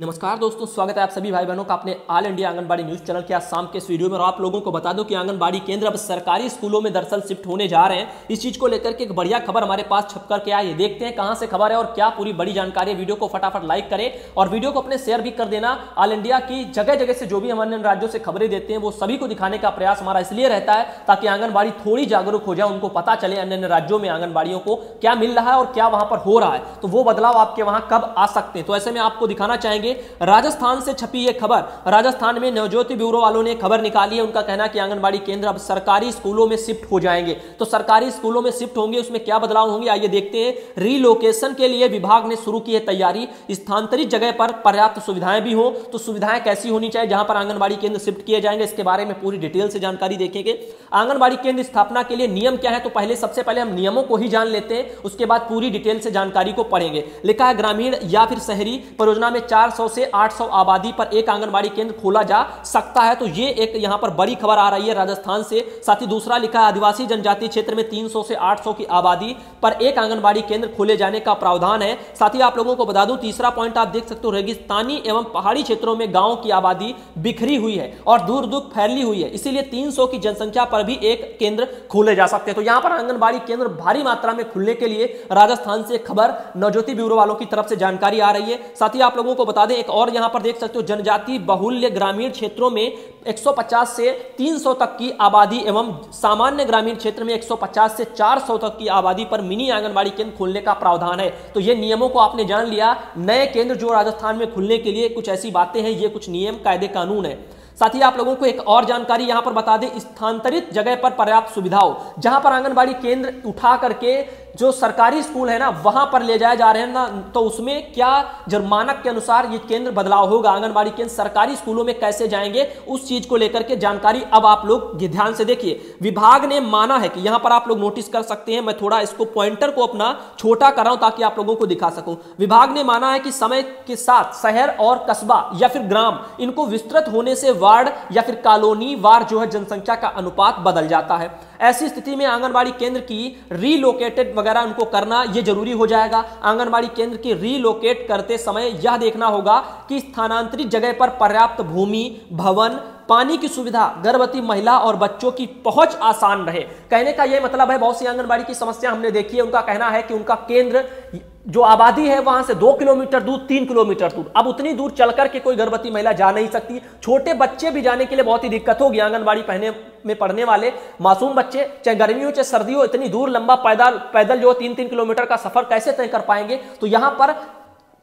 नमस्कार दोस्तों, स्वागत है आप सभी भाई बहनों का अपने all India Anganwadi news channel के आज शाम के इस वीडियो में। और आप लोगों को बता दूँ कि आंगनबाड़ी केंद्र अब सरकारी स्कूलों में दरअसल शिफ्ट होने जा रहे हैं। इस चीज़ को लेकर के एक बढ़िया खबर हमारे पास छप करके आई है। देखते हैं कहाँ से खबर है और क्या पूरी बड़ी जानकारी है। वीडियो को फटाफट लाइक करें और वीडियो को अपने शेयर भी कर देना। ऑल इंडिया की जगह जगह से जो भी हम अन्य राज्यों से खबरें देते हैं, वो सभी को दिखाने का प्रयास हमारा इसलिए रहता है ताकि आंगनबाड़ी थोड़ी जागरूक हो जाए, उनको पता चले अन्य अन्य राज्यों में आंगनबाड़ियों को क्या मिल रहा है और क्या वहाँ पर हो रहा है। तो वो बदलाव आपके वहाँ कब आ सकते हैं? तो ऐसे में आपको दिखाना चाहेंगे राजस्थान राजस्थान से छपी ये खबर। राजस्थान में नवज्योति ब्यूरो वालों ने खबर निकाली है। उनका कहना कि आंगनबाड़ी केंद्र अब सरकारी स्कूलों में शिफ्ट हो जाएँगे। तो सरकारी स्कूलों में शिफ्ट होंगे, उसमें क्या बदलाव होंगे, आइए देखते हैं। रीलोकेशन के लिए विभाग ने शुरू की है तैयारी। स्थानांतरित जगह पर पर्याप्त सुविधाएँ भी हो तो सुविधाएँ कैसी होनी चाहिए जहाँ पर आंगनबाड़ी केंद्र शिफ्ट किए जाएँगे, इसके बारे में पूरी डिटेल से जानकारी देखेंगे। आंगनबाड़ी केंद्र स्थापना के लिए नियम क्या है तो पहले सबसे पहले हम नियमों को ही जान लेते हैं, उसके बाद पूरी डिटेल से जानकारी को पढ़ेंगे। लिखा है ग्रामीण या फिर शहरी, परियोजना में 400 से 800 आबादी पर एक आंगनबाड़ी केंद्र खोला जा सकता है। तो ये एक यहाँ पर बड़ी खबर आ रही है राजस्थान से। साथ ही दूसरा लिखा है, आदिवासी जनजाति क्षेत्र में 300 से 800 की आबादी पर एक आंगनबाड़ी केंद्र खोले जाने का प्रावधान है। साथ ही आप लोगों को बता दूँ, तीसरा पॉइंट आप देख सकते हो, रेगिस्तानी एवं पहाड़ी क्षेत्रों में गाँव की आबादी बिखरी हुई है और दूर दूर फैली हुई है। इसीलिए तीन सौ की जनसंख्या पर भी एक केंद्र खोले जा सकते हैं। तो यहाँ पर आंगनबाड़ी केंद्र भारी मात्रा में खुलने के लिए राजस्थान से खबर नवज्योति ब्यूरो वालों की तरफ़ से जानकारी आ रही है। साथ ही आप लोगों को बता दें, एक और यहाँ पर देख सकते हो, जनजाति बहुल्य ग्रामीण क्षेत्रों में 150 से 300 तक की आबादी एवं सामान्य ग्रामीण क्षेत्र में 150 से 400 तक की आबादी पर मिनी आंगनबाड़ी केंद्र खोलने का प्रावधान है। तो ये नियमों को आपने जान लिया। नए केंद्र जो राजस्थान में खुलने के लिए कुछ ऐसी बातें हैं, ये कुछ नियम, कायदे, कानून है। साथ ही आप लोगों को एक और जानकारी यहाँ पर बता दें, स्थानांतरित जगह पर पर्याप्त सुविधा हो जहाँ पर आंगनबाड़ी केंद्र उठा करके जो सरकारी स्कूल है ना, वहाँ पर ले जाए जा रहे हैं ना तो उसमें क्या मानक के अनुसार ये केंद्र बदलाव होगा? आंगनबाड़ी केंद्र सरकारी स्कूलों में कैसे जाएँगे? उस चीज़ को लेकर के जानकारी अब आप लोग ध्यान से देखिए। विभाग ने माना है कि यहाँ पर आप लोग नोटिस कर सकते हैं, मैं थोड़ा इसको पॉइंटर को अपना छोटा कर रहा हूँ ताकि आप लोगों को दिखा सकूँ। विभाग ने माना है कि समय के साथ शहर और कस्बा या फिर ग्राम, इनको विस्तृत होने से वार्ड या फिर कॉलोनी वार जो है जनसंख्या का अनुपात बदल जाता है। ऐसी स्थिति में आंगनबाड़ी केंद्र की रीलोकेटेड वगैरह उनको करना यह ज़रूरी हो जाएगा। आंगनबाड़ी केंद्र की रीलोकेट करते समय यह देखना होगा कि स्थानांतरित जगह पर पर्याप्त भूमि, भवन पानी की सुविधा, गर्भवती महिला और बच्चों की पहुँच आसान रहे। कहने का यह मतलब है, बहुत सी आंगनबाड़ी की समस्या हमने देखी है। उनका कहना है कि उनका केंद्र, जो आबादी है, वहाँ से दो किलोमीटर दूर, तीन किलोमीटर दूर। अब उतनी दूर चलकर के कोई गर्भवती महिला जा नहीं सकती। छोटे बच्चे भी जाने के लिए बहुत ही दिक्कत होगी। आंगनबाड़ी पहने, में पढ़ने वाले, मासूम बच्चे, चाहे गर्मी हो चाहे सर्दी हो इतनी दूर लंबा पैदल पैदल जो तीन तीन किलोमीटर का सफ़र कैसे तय कर पाएँगे? तो यहाँ पर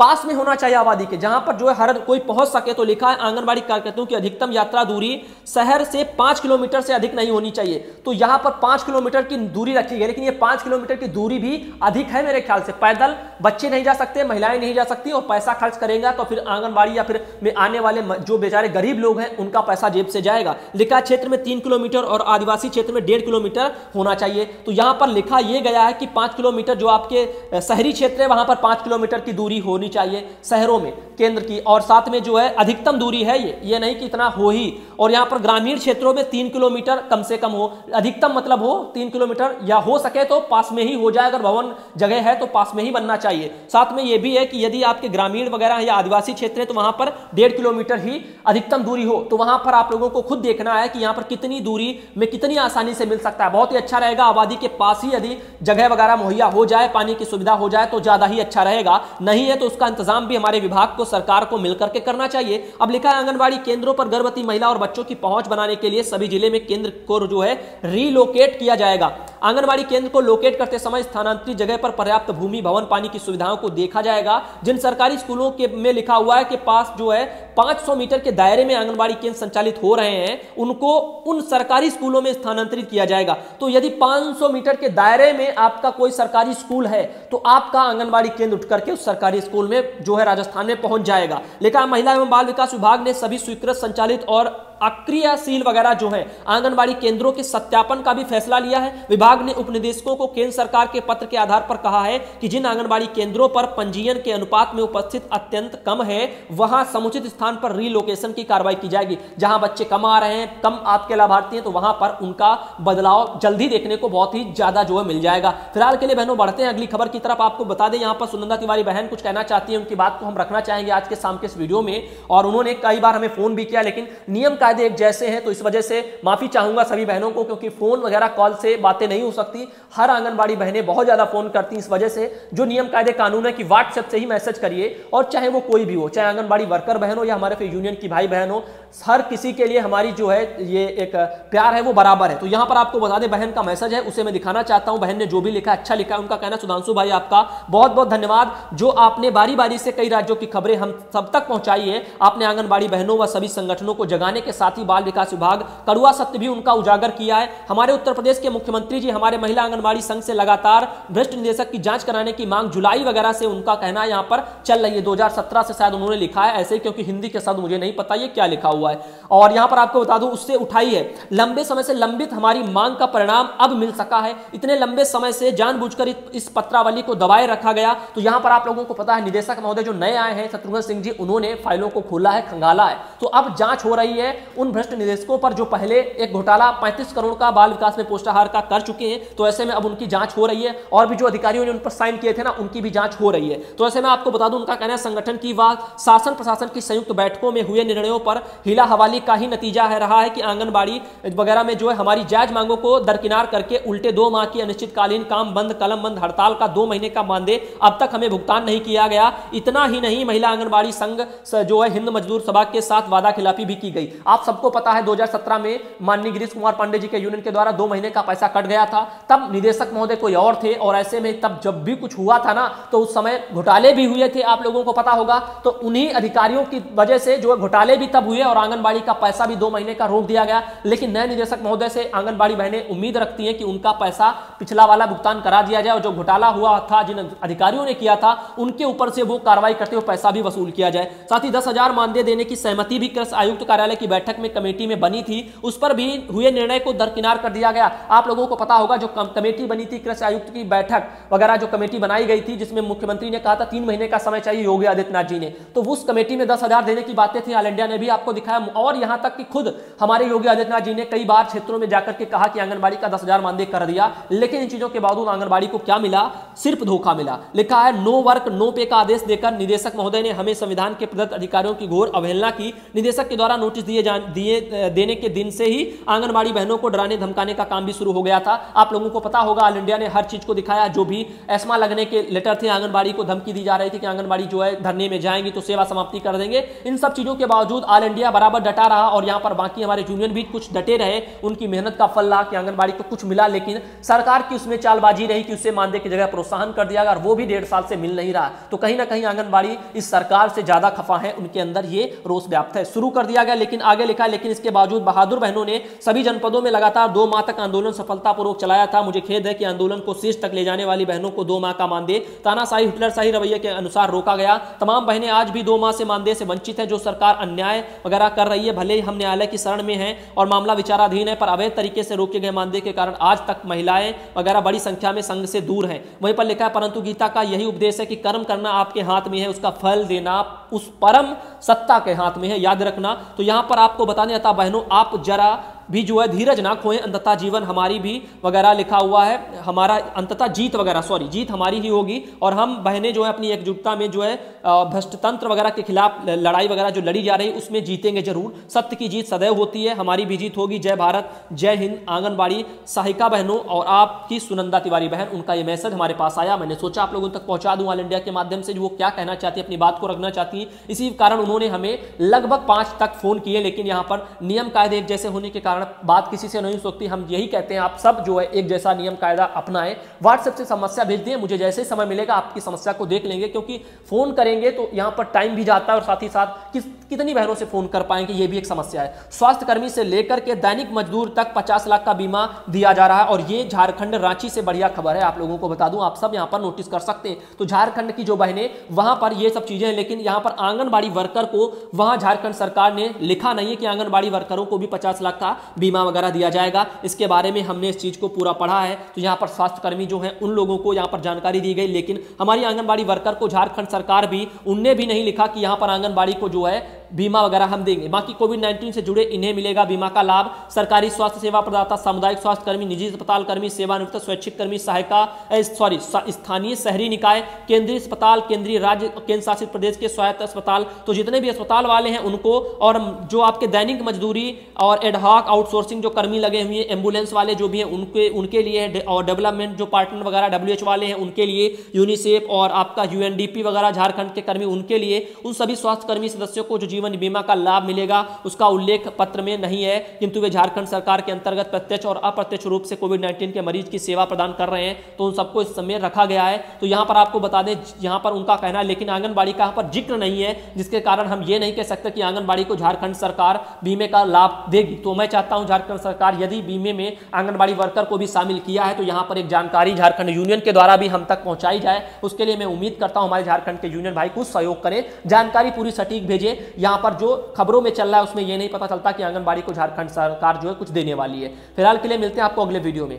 पास में होना चाहिए आबादी के, जहाँ पर जो है हर कोई पहुँच सके तो लिखा है, आंगनबाड़ी कार्यकर्ताओं की अधिकतम यात्रा दूरी शहर से पाँच किलोमीटर से अधिक नहीं होनी चाहिए। तो यहाँ पर पाँच किलोमीटर की दूरी रखी गई, लेकिन ये पाँच किलोमीटर की दूरी भी अधिक है मेरे ख्याल से। पैदल बच्चे नहीं जा सकते, महिलाएँ नहीं जा सकती और पैसा खर्च करेगा तो फिर आंगनबाड़ी या फिर में आने वाले जो बेचारे गरीब लोग हैं, उनका पैसा जेब से जाएगा। लिखा क्षेत्र में तीन किलोमीटर और आदिवासी क्षेत्र में डेढ़ किलोमीटर होना चाहिए। तो यहाँ पर लिखा यह गया है कि पाँच किलोमीटर जो आपके शहरी क्षेत्र है, वहाँ पर पाँच किलोमीटर की दूरी होनी चाहिए शहरों में, केंद्र की। और साथ में जो है, अधिकतम दूरी है ये। ये नहीं कि इतना हो ही। और यहाँ पर ग्रामीण क्षेत्रों में तीन किलोमीटर कम से कम हो, अधिकतम मतलब हो तीन किलोमीटर, या हो सके तो पास में ही हो जाए, अगर भवन जगह है तो पास में ही बनना चाहिए। साथ में ये भी है कि यदि आपके ग्रामीण वगैरह या आदिवासी क्षेत्र है तो वहाँ पर डेढ़ किलोमीटर ही अधिकतम दूरी हो। तो वहाँ पर आप लोगों को खुद देखना है कि यहाँ पर कितनी दूरी में कितनी आसानी से मिल सकता है। बहुत ही अच्छा रहेगा, आबादी के पास ही यदि जगह वगैरह मुहैया हो जाए, पानी की सुविधा हो जाए तो ज़्यादा ही अच्छा रहेगा। नहीं है तो उसका इंतज़ाम भी हमारे विभाग को, सरकार को मिलकर के करना चाहिए। अब लिखा है, आंगनबाड़ी केंद्रों पर गर्भवती महिला और बच्चों की पहुँच बनाने के लिए सभी ज़िले में केंद्र को जो है रीलोकेट किया जाएगा। आंगनबाड़ी केंद्र को लोकेट करते समय स्थानांतरित जगह पर पर्याप्त भूमि, भवन, पानी की सुविधाओं को देखा जाएगा। जिन सरकारी स्कूलों के में लिखा हुआ है कि पास जो है 500 मीटर के दायरे में आंगनबाड़ी केंद्र संचालित हो रहे हैं, उनको उन सरकारी स्कूलों में स्थानांतरित किया जाएगा। तो यदि 500 मीटर के दायरे में आपका कोई सरकारी स्कूल है तो आपका आंगनबाड़ी केंद्र उठ करके उस सरकारी स्कूल में जो है राजस्थान में पहुँच जाएगा। लेकिन महिला एवं बाल विकास विभाग ने सभी स्वीकृत, संचालित और अक्रियाशील वगैरह जो है, आंगनबाड़ी केंद्रों के सत्यापन का भी फैसला लिया है। विभाग ने उपनिदेशकों को केंद्र सरकार के पत्र के आधार पर कहा है कि जिन आंगनबाड़ी केंद्रों पर पंजीयन के अनुपात में उपस्थित अत्यंत कम है, वहाँ समुचित स्थान पर रीलोकेशन की कार्रवाई की जाएगी। जहाँ बच्चे कम आ रहे हैं, कम आपके लाभार्थी हैं तो वहाँ पर उनका बदलाव जल्दी देखने को बहुत ही ज़्यादा जो है मिल जाएगा। फ़िलहाल के लिए बहनों, बढ़ते हैं। अगली खबर की तरफ़ आपको बता दें, यहाँ पर सुनंदा तिवारी बहन कुछ कहना चाहती है, उनकी बात को हम रखना चाहेंगे आज के शाम के इस वीडियो में, और उन्होंने कई बार हमें फ़ोन भी किया, लेकिन नियम कायदे एक जैसे हैं तो इस वजह से माफ़ी चाहूँगा सभी बहनों को, क्योंकि फ़ोन वगैरह कॉल से बातें नहीं हो सकती। हर आंगनबाड़ी बहनें बहुत ज़्यादा फ़ोन करती इस वजह से। जो नियम कायदे कानून है कि व्हाट्सएप से ही मैसेज करिए, और चाहे वो कोई भी हो, चाहे आंगनबाड़ी वर्कर बहन हो या हमारे फिर यूनियन की भाई बहन हो, हर किसी के लिए हमारी जो है ये एक प्यार है, वो बराबर है। तो यहाँ पर आपको बता दें, बहन का मैसेज है, उसे मैं दिखाना चाहता हूँ। बहन ने जो भी लिखा अच्छा लिखा है, उनका कहना सुधांशु भाई आपका बहुत बहुत धन्यवाद। जो आपने बारी बारी से कई राज्यों की खबरें हम सब तक पहुंचाई है, आपने आंगनबाड़ी बहनों व सभी संगठनों को जगाने के साथ ही बाल विकास विभाग, कड़ुआ सत्य भी उनका उजागर किया है। हमारे उत्तर प्रदेश के मुख्यमंत्री जी, हमारे महिला आंगनबाड़ी संघ से लगातार भ्रष्ट निदेशक की जाँच कराने की मांग जुलाई वगैरह से उनका कहना यहाँ पर चल रही है। दो से शायद उन्होंने लिखा है ऐसे क्योंकि हिंदी के शब्द मुझे नहीं पता ये क्या लिखा हुआ है। और यहाँ पर आपको बता दूँ, उससे उठाई है। लंबे समय से लंबित हमारी मांग का परिणाम अब मिल सका है। इतने लंबे समय से जानबूझकर इस पत्रावली को दबाए रखा गया। तो यहाँ पर आप लोगों को पता है, निदेशक महोदय जो नए आए हैं, शत्रुघ्न सिंह जी, उन्होंने फाइलों को खोला है, खंगाला है। तो अब जाँच हो रही है उन भ्रष्ट निदेशकों पर जो पहले एक घोटाला पैंतीस करोड़ का बाल विकास में पोस्टाहार का कर चुके हैं तो ऐसे में अब उनकी जाँच हो रही है और भी जो अधिकारियों ने उन पर साइन किए थे ना, उनकी भी जाँच हो रही है। तो ऐसे में आपको बता दूँ, उनका कहना है, संगठन की व, शासन प्रशासन की संयुक्त बैठकों में हुए निर्णयों पर हिला हवाली का ही नतीजा है, रहा है कि आंगनबाड़ी वगैरह में जो है, हमारी जायज़ मांगों को दरकिनार करके उल्टे दो माह की अनिश्चितकालीन काम बंद, कलम बंद, हड़ताल का दो महीने का मानदेय अब तक हमें भुगतान नहीं किया गया। इतना ही नहीं, महिला आंगनबाड़ी संघ जो है, हिंद मजदूर सभा के साथ वादा खिलाफी भी की गई। आप सबको पता है 2017 में माननीय गिरीश कुमार पांडे जी के यूनियन के द्वारा दो महीने का पैसा कट गया था। तब निदेशक महोदय कोई और थे और ऐसे में तब जब भी कुछ हुआ था ना तो उस समय घोटाले भी हुए थे, आप लोगों को पता होगा। तो उन्हीं अधिकारियों की वजह से जो घोटाले भी तब हुए और आंगनबाड़ी का पैसा भी दो महीने का रोक दिया गया। लेकिन नए निदेशक महोदय से आंगनबाड़ी बहनें उम्मीद रखती हैं कि उनका पैसा पिछला वाला भुगतान करा दिया जाए और जो घोटाला हुआ था, जिन अधिकारियों ने किया था, उनके ऊपर से वो कार्रवाई करते हुए पैसा भी वसूल किया जाए। साथ ही दस मानदेय देने की सहमति भी कृषि आयुक्त कार्यालय की बैठक में कमेटी में बनी थी, उस पर भी हुए निर्णय को दरकिनार कर दिया गया। आप लोगों को पता होगा, जो कमेटी बनी थी, कृषि आयुक्त की बैठक वगैरह जो कमेटी बनाई गई थी, जिसमें मुख्यमंत्री ने कहा था, तीन महीने का समय चाहिए योगी आदित्यनाथ जी ने। तो उस कमेटी में दस देने की बातें थी। ऑल इंडिया ने भी आपको दिखाया। और यहाँ तक कि खुद हमारे योगी आदित्यनाथ जी ने कई बार क्षेत्रों में जाकर के कहा कि आंगनबाड़ी का दस हज़ार कर दिया, लेकिन इन चीज़ों के बावजूद आंगनबाड़ी को क्या मिला? सिर्फ़ धोखा मिला। लिखा है, नो वर्क, नो पे का आदेश देकर निदेशक महोदय ने हमें संविधान के प्रदत्त अधिकारियों की घोर अवहेलना की। निदेशक के द्वारा नोटिस दिए दिए, देने के दिन से ही आंगनबाड़ी बहनों को डराने, धमकाने का काम भी शुरू हो गया था। आप लोगों को पता होगा ऑल इंडिया ने हर चीज़ को दिखाया। जो भी एस्मा लगने के लेटर थे, आंगनबाड़ी को धमकी दी जा रही थी कि आंगनबाड़ी जो है धरने में जाएँगी तो सेवा समाप्ति कर देंगे। इन सब चीज़ों के बावजूद ऑल इंडिया बराबर डटा रहा और यहाँ पर बाकी हमारे यूनियन भी कुछ डटे रहे। उनकी मेहनत का फल रहा कि आंगनबाड़ी को कुछ मिला, लेकिन सरकार की उसमें चालबाजी रही कि उससे मानदेय की जगह प्रोत्साहन कर दिया और वो भी डेढ़ साल से मिल नहीं रहा। तो कहीं ना कहीं आंगनबाड़ी इस सरकार से ज़्यादा खफा है, उनके अंदर ये रोष व्याप्त है। शुरू कर दिया गया, लेकिन आगे लिखा लेकिन इसके बावजूद बहादुर बहनों ने सभी जनपदों में लगातार दो माह तक आंदोलन सफलतापूर्वक चलाया था। मुझे खेद है कि आंदोलन को शीर्ष तक ले जाने वाली बहनों को दो माह का मानदेय, तानाशाही, हिटलर शाही रवैये के अनुसार रोका गया। तमाम बहनें आज भी दो माह से मानदेय से वंचित है, जो सरकार अन्याय वगैरह कर रही है, भले ही हम न्यायालय की शरण में है और मामला विचाराधीन है, पर अवैध तरीके से रोके गए मानदेय के कारण आज तक महिलाएँ वगैरह बड़ी संख्या में संघ से दूर हैं। वहीं पर लिखा है, परंतु गीता का यही उपदेश है कि कर्म करना आपके हाथ में है, उसका फल देना उस परम सत्ता के हाथ में है। याद रखना तो यहाँ पर आपको बताने आता बहनों, आप जरा भी जो है धीरज ना खोए, अंततः जीवन हमारी भी वगैरह लिखा हुआ है, हमारा अंततः जीत वगैरह सॉरी जीत हमारी ही होगी, और हम बहनें जो है अपनी एकजुटता में जो है भ्रष्टतंत्र वगैरह के खिलाफ लड़ाई वगैरह जो लड़ी जा रही है उसमें जीतेंगे ज़रूर। सत्य की जीत सदैव होती है, हमारी भी जीत होगी। जय भारत, जय हिंद, आंगनबाड़ी सहायिका बहनों, और आपकी सुनंदा तिवारी बहन, उनका ये मैसेज हमारे पास आया, मैंने सोचा आप लोगों तक पहुँचा दूँ ऑल इंडिया के माध्यम से वो क्या कहना चाहती है, अपनी बात को रखना चाहती है। इसी कारण उन्होंने हमें लगभग पाँच तक फ़ोन किए, लेकिन यहाँ पर नियम कायदे एक जैसे होने के कारण कारण बात किसी से नहीं हो सकती, हम यही कहते हैं, आप सब जो है एक जैसा नियम कायदा अपनाएँ। व्हाट्सएप से समस्या भेज दें, मुझे जैसे समय मिलेगा आपकी समस्या को देख लेंगे, क्योंकि फ़ोन करेंगे तो यहाँ पर टाइम भी जाता है और साथ ही साथ किस, कितनी बहनों से फ़ोन कर पाएँगे, ये भी एक समस्या है। स्वास्थ्य कर्मी से लेकर के दैनिक मजदूर तक पचास लाख का बीमा दिया जा रहा है और ये झारखंड रांची से बढ़िया खबर है, आप लोगों को बता दूँ, आप सब यहाँ पर नोटिस कर सकते हैं। तो झारखंड की जो बहनें, वहाँ पर ये सब चीज़ें हैं, लेकिन यहाँ पर आंगनबाड़ी वर्कर को वहाँ झारखंड सरकार ने लिखा नहीं है कि आंगनबाड़ी वर्करों को भी पचास लाख का बीमा वगैरह दिया जाएगा। इसके बारे में हमने इस चीज़ को पूरा पढ़ा है। तो यहाँ पर स्वास्थ्यकर्मी जो है, उन लोगों को यहाँ पर जानकारी दी गई। लेकिन हमारी आंगनबाड़ी वर्कर को झारखंड सरकार भी, उनने भी नहीं लिखा कि यहाँ पर आंगनबाड़ी को जो है बीमा वगैरह हम देंगे। बाकी कोविड 19 से जुड़े इन्हें मिलेगा बीमा का लाभ। सरकारी स्वास्थ्य सेवा प्रदाता, सामुदायिक स्वास्थ्य कर्मी निजी अस्पताल कर्मी सेवानिवृत्त स्वैच्छिक कर्मी सहायता सॉरी स्थानीय शहरी निकाय, केंद्रीय अस्पताल, केंद्रीय राज्य, केंद्र शासित प्रदेश के स्वायत्त अस्पताल। तो जितने भी अस्पताल वाले हैं उनको और जो आपके दैनिक मजदूरी और एडहॉक आउटसोर्सिंग जो कर्मी लगे हुए हैं, एंबुलेंस वाले जो भी हैं, उनके उनके लिए और डेवलपमेंट जो पार्टनर वगैरह, डब्ल्यूएच वाले हैं, उनके लिए यूनिसेफ और आपका यूएनडीपी वगैरह, झारखंड के कर्मी उनके लिए उन सभी स्वास्थ्य कर्मी सदस्यों को जो जीवन बीमा का लाभ मिलेगा, उसका उल्लेख पत्र में नहीं है। किंतु वे झारखंड सरकार के अंतर्गत प्रत्यक्ष और अप्रत्यक्ष रूप से कोविड नाइन्टीन के मरीज़ की सेवा प्रदान कर रहे हैं तो उन सबको इस समय रखा गया है। तो यहाँ पर आपको बता दें, यहाँ पर उनका कहना है, लेकिन आंगनबाड़ी का पर ज़िक्र नहीं है, जिसके कारण हम ये नहीं कह सकते कि आंगनबाड़ी को झारखंड सरकार बीमे का लाभ देगी। तो मैं चाहता हूँ, झारखंड सरकार यदि बीमे में आंगनबाड़ी वर्कर को भी शामिल किया है तो यहाँ पर एक जानकारी झारखंड यूनियन के द्वारा भी हम तक पहुंचाई जाए। उसके लिए मैं उम्मीद करता हूँ, हमारे झारखंड के यूनियन भाई कुछ सहयोग करें। जानकारी पूरी सटीक भेजे। यहाँ पर जो खबरों में चल रहा है, उसमें यह नहीं पता चलता कि आंगनबाड़ी को झारखंड सरकार जो है कुछ देने वाली है। फ़िलहाल के लिए मिलते हैं आपको अगले वीडियो में।